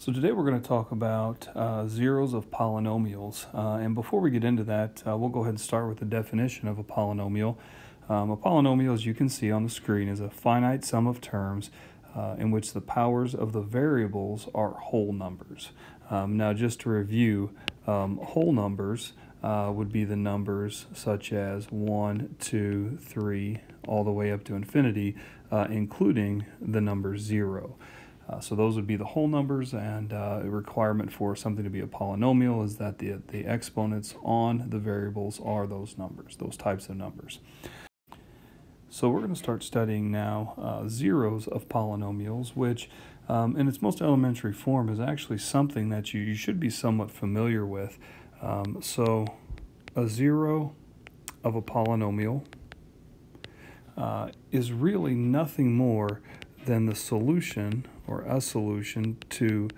So today we're going to talk about uh, zeros of polynomials. Uh, and before we get into that, uh, we'll go ahead and start with the definition of a polynomial. Um, a polynomial, as you can see on the screen, is a finite sum of terms uh, in which the powers of the variables are whole numbers. Um, now, just to review, um, whole numbers uh, would be the numbers such as 1, 2, 3, all the way up to infinity, uh, including the number 0. Uh, so those would be the whole numbers, and uh, a requirement for something to be a polynomial is that the, the exponents on the variables are those numbers, those types of numbers. So we're going to start studying now uh, zeros of polynomials, which um, in its most elementary form is actually something that you, you should be somewhat familiar with. Um, so a zero of a polynomial uh, is really nothing more than the solution or a solution to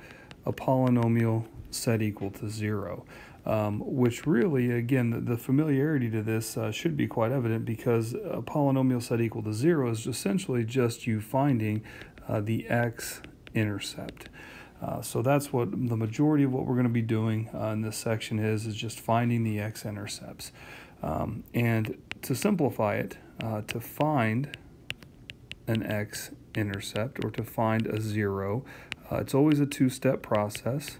a polynomial set equal to zero. Um, which really, again, the, the familiarity to this uh, should be quite evident because a polynomial set equal to zero is essentially just you finding uh, the x-intercept. Uh, so that's what the majority of what we're going to be doing uh, in this section is, is just finding the x-intercepts. Um, and to simplify it, uh, to find an x intercept or to find a zero. Uh, it's always a two-step process.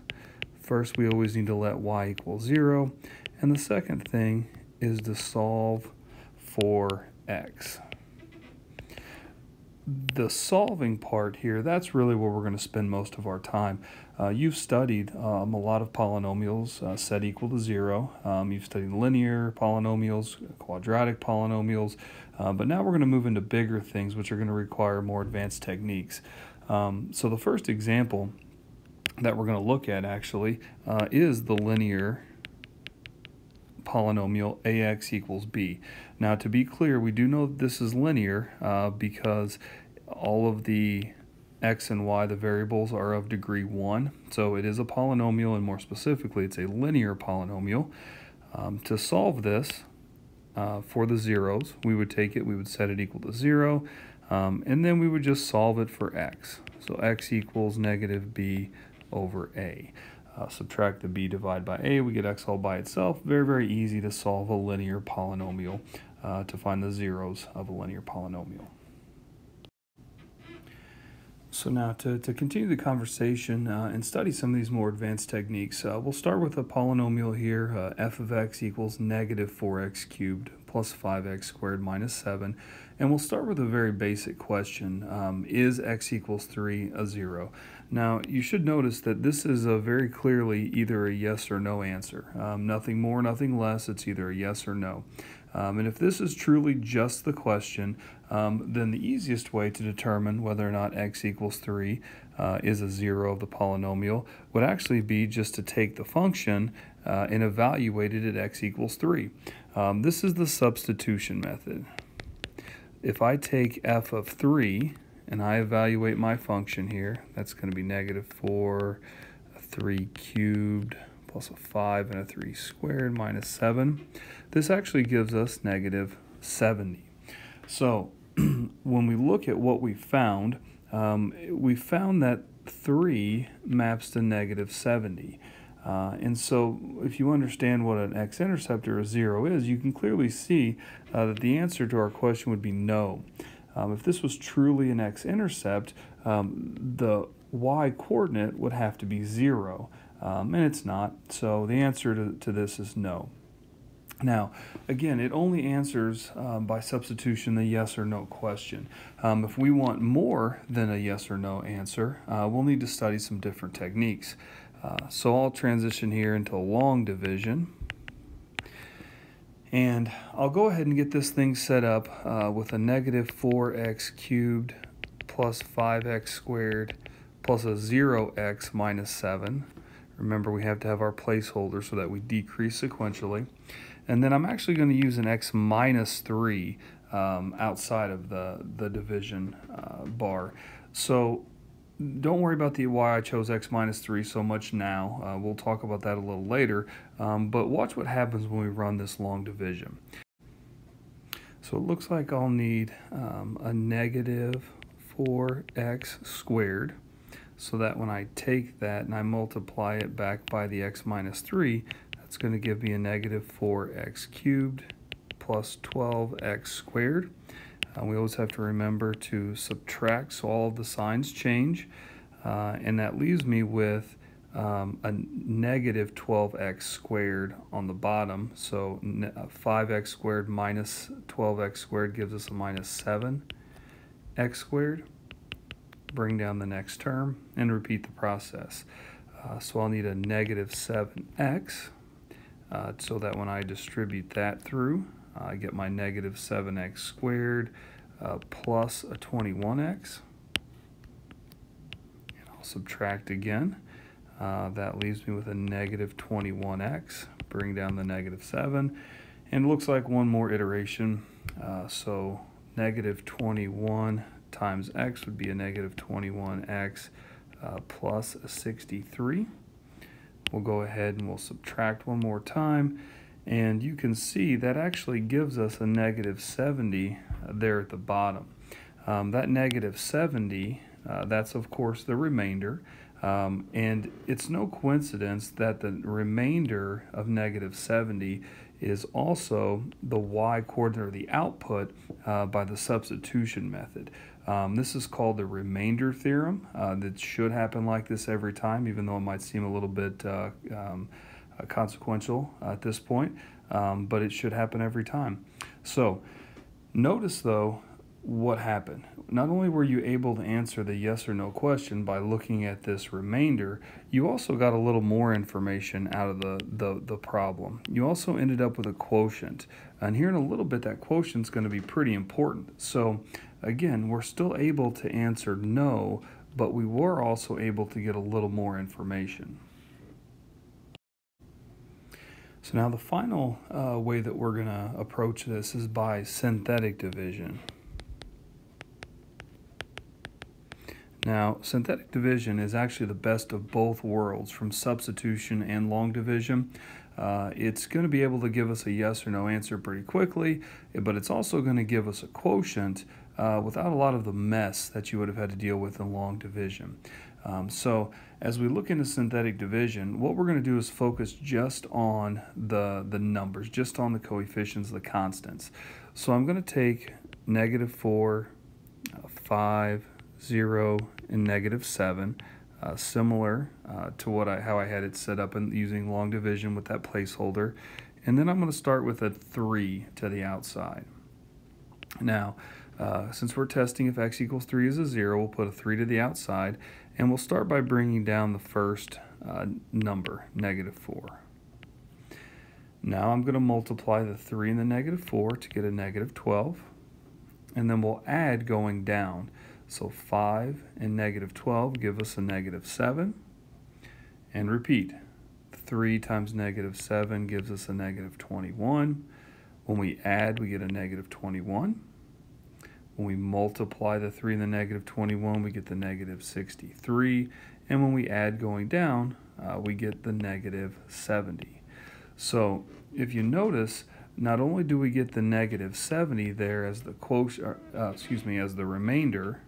First, we always need to let y equal zero. And the second thing is to solve for x. The solving part here, that's really where we're going to spend most of our time. Uh, you've studied um, a lot of polynomials uh, set equal to zero. Um, you've studied linear polynomials, quadratic polynomials, uh, but now we're going to move into bigger things which are going to require more advanced techniques. Um, so the first example that we're going to look at actually uh, is the linear polynomial ax equals b. Now to be clear, we do know this is linear uh, because all of the x and y, the variables, are of degree 1. So it is a polynomial, and more specifically, it's a linear polynomial. Um, to solve this uh, for the zeros, we would take it, we would set it equal to 0, um, and then we would just solve it for x. So x equals negative b over a. Uh, subtract the b divide by a, we get x all by itself. Very, very easy to solve a linear polynomial uh, to find the zeros of a linear polynomial. So now to, to continue the conversation uh, and study some of these more advanced techniques, uh, we'll start with a polynomial here, uh, f of x equals negative 4x cubed plus 5x squared minus 7. And we'll start with a very basic question. Um, is x equals 3 a 0? Now, you should notice that this is a very clearly either a yes or no answer. Um, nothing more, nothing less. It's either a yes or no. Um, and if this is truly just the question, um, then the easiest way to determine whether or not x equals 3 uh, is a 0 of the polynomial would actually be just to take the function uh, and evaluate it at x equals 3. Um, this is the substitution method. If I take f of 3 and I evaluate my function here, that's going to be negative 4, 3 cubed, plus a 5 and a 3 squared minus 7. This actually gives us negative 70. So when we look at what we found, um, we found that 3 maps to negative 70. Uh, and so if you understand what an x-intercept or a 0 is, you can clearly see uh, that the answer to our question would be no. Um, if this was truly an x-intercept, um, the y-coordinate would have to be 0, um, and it's not. So the answer to, to this is no. Now, again, it only answers um, by substitution the yes or no question. Um, if we want more than a yes or no answer, uh, we'll need to study some different techniques. Uh, so I'll transition here into long division. And I'll go ahead and get this thing set up uh, with a negative 4x cubed plus 5x squared plus a 0x minus 7. Remember, we have to have our placeholder so that we decrease sequentially. And then I'm actually going to use an x minus 3 um, outside of the, the division uh, bar. So don't worry about the why I chose x minus 3 so much now. Uh, we'll talk about that a little later. Um, but watch what happens when we run this long division. So it looks like I'll need um, a negative 4x squared. So that when I take that and I multiply it back by the x minus 3, that's going to give me a negative 4x cubed plus 12x squared. Uh, we always have to remember to subtract so all of the signs change. Uh, and that leaves me with um, a negative 12x squared on the bottom. So 5x uh, squared minus 12x squared gives us a minus 7x squared. Bring down the next term and repeat the process. Uh, so I'll need a negative 7x uh, so that when I distribute that through, I get my negative 7x squared uh, plus a 21x. And I'll subtract again. Uh, that leaves me with a negative 21x. Bring down the negative 7. And it looks like one more iteration. Uh, so negative 21 times x would be a negative 21x uh, 63. We'll go ahead and we'll subtract one more time. And you can see that actually gives us a negative 70 there at the bottom. Um, that negative 70, uh, that's of course the remainder. Um, and it's no coincidence that the remainder of negative 70 is also the y coordinate or the output uh, by the substitution method. Um, this is called the remainder theorem. Uh, that should happen like this every time, even though it might seem a little bit uh, um, uh, consequential at this point, um, but it should happen every time. So notice though what happened. Not only were you able to answer the yes or no question by looking at this remainder, you also got a little more information out of the, the, the problem. You also ended up with a quotient. And here in a little bit, that quotient is going to be pretty important. So again, we're still able to answer no, but we were also able to get a little more information. So now the final uh, way that we're going to approach this is by synthetic division. Now, synthetic division is actually the best of both worlds from substitution and long division. Uh, it's going to be able to give us a yes or no answer pretty quickly, but it's also going to give us a quotient uh, without a lot of the mess that you would have had to deal with in long division. Um, so as we look into synthetic division, what we're going to do is focus just on the, the numbers, just on the coefficients, the constants. So I'm going to take negative 4, uh, 5, 0, and negative 7, uh, similar uh, to what I, how I had it set up in using long division with that placeholder. And then I'm going to start with a 3 to the outside. Now, uh, since we're testing if x equals 3 is a 0, we'll put a 3 to the outside, and we'll start by bringing down the first uh, number, negative 4. Now I'm going to multiply the 3 and the negative 4 to get a negative 12, and then we'll add going down. So 5 and negative 12 give us a negative 7. And repeat. 3 times negative 7 gives us a negative 21. When we add, we get a negative 21. When we multiply the 3 and the negative 21, we get the negative 63. And when we add going down, uh, we get the negative 70. So if you notice, not only do we get the negative 70 there as the quotient, uh, excuse me, as the remainder,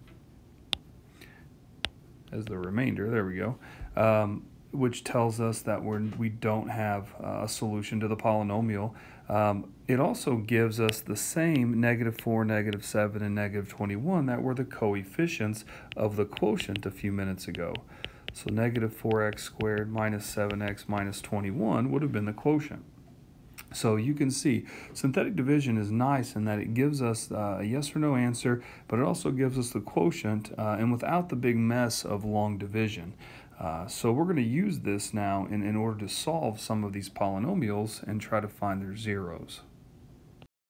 as the remainder. There we go. Um, which tells us that we're, we don't have a solution to the polynomial. Um, it also gives us the same negative 4, negative 7, and negative 21 that were the coefficients of the quotient a few minutes ago. So negative 4x squared minus 7x minus 21 would have been the quotient. So you can see synthetic division is nice in that it gives us uh, a yes or no answer, but it also gives us the quotient uh, and without the big mess of long division. Uh, so we're going to use this now in, in order to solve some of these polynomials and try to find their zeros.